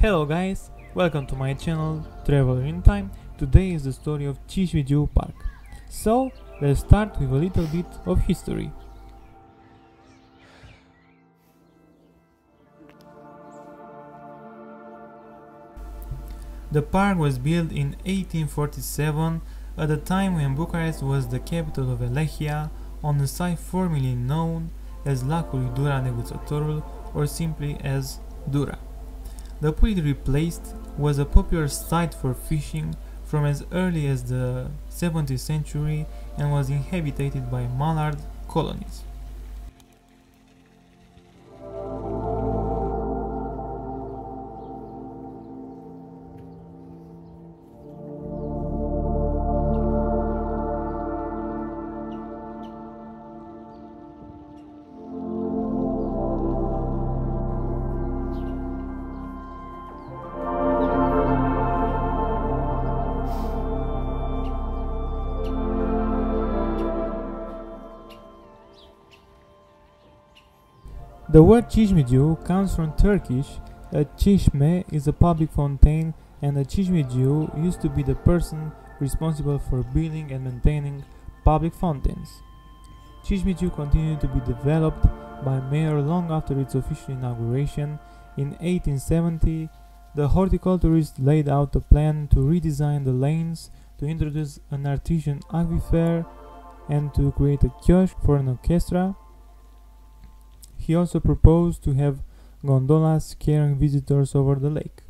Hello guys, welcome to my channel Traveler in Time. Today is the story of Cismigiu Park. So, let's start with a little bit of history. The park was built in 1847 at a time when Bucharest was the capital of Wallachia on a site formerly known as Lacul Dura Neguțatorul or simply as Dura. The pool it replaced was a popular site for fishing from as early as the 17th century and was inhabited by mallard colonies. The word Cismigiu comes from Turkish. A çeşme is a public fountain and a çişmeciu used to be the person responsible for building and maintaining public fountains. Cismigiu continued to be developed by Mayer long after its official inauguration. In 1870, the horticulturist laid out a plan to redesign the lanes, to introduce an artesian aquifer, and to create a kiosk for an orchestra. He also proposed to have gondolas carrying visitors over the lake.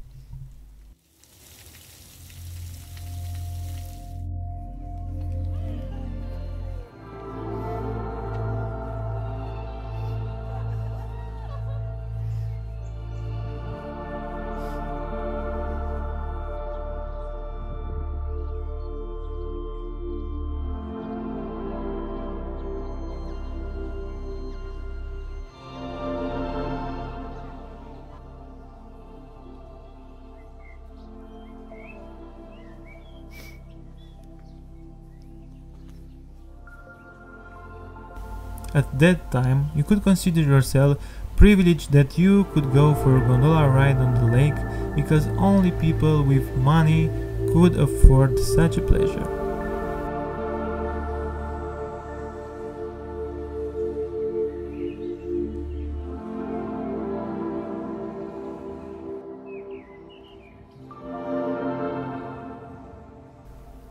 At that time, you could consider yourself privileged that you could go for a gondola ride on the lake because only people with money could afford such a pleasure.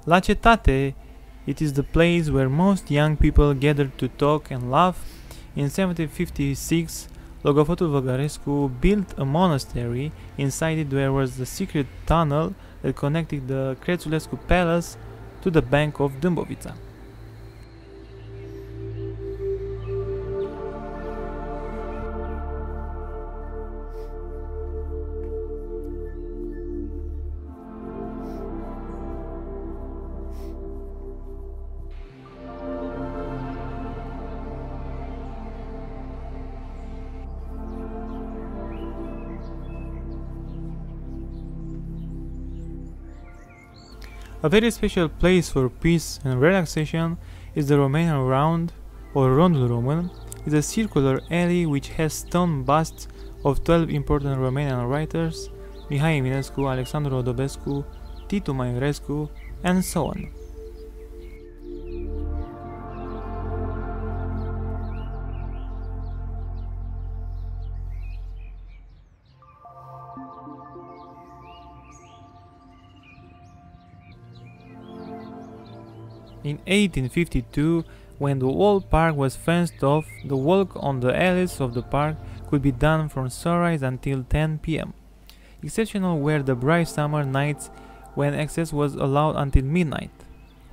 La Cetate it is the place where most young people gather to talk and laugh. In 1756, Logofotul Văcărescu built a monastery. Inside it there was the secret tunnel that connected the Crețulescu Palace to the bank of Dâmbovița. A very special place for peace and relaxation is the Romanian Round or Rondul Roman. It's a circular alley which has stone busts of 12 important Romanian writers Mihai Eminescu, Alexandru Odobescu, Titu Maiorescu, and so on. In 1852, when the whole park was fenced off, the walk on the alleys of the park could be done from sunrise until 10 pm. Exceptional were the bright summer nights when access was allowed until midnight.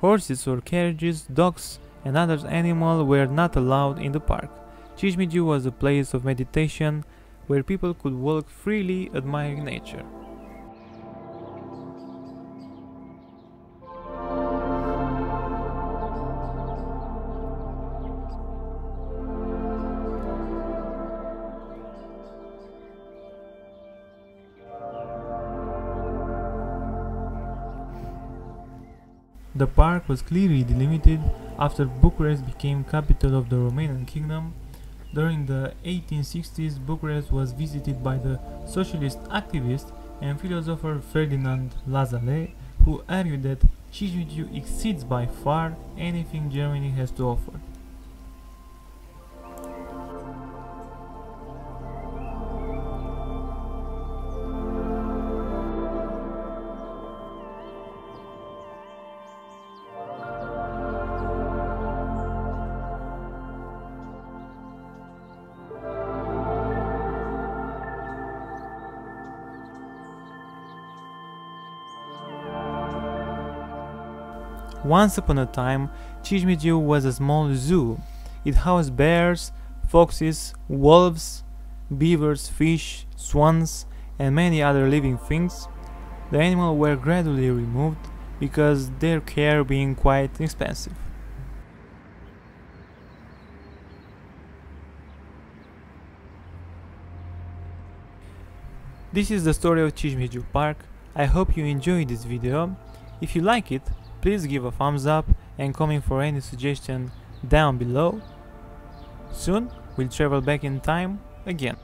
Horses or carriages, dogs, and other animals were not allowed in the park. Cismigiu was a place of meditation where people could walk freely admiring nature. The park was clearly delimited after Bucharest became capital of the Romanian kingdom. During the 1860s, Bucharest was visited by the socialist activist and philosopher Ferdinand Lassalle, who argued that Cismigiu exceeds by far anything Germany has to offer. Once upon a time, Cismigiu was a small zoo. It housed bears, foxes, wolves, beavers, fish, swans, and many other living things. The animals were gradually removed because their care being quite expensive. This is the story of Cismigiu Park. I hope you enjoyed this video. If you like it, please give a thumbs up and comment for any suggestion down below. Soon we'll travel back in time again.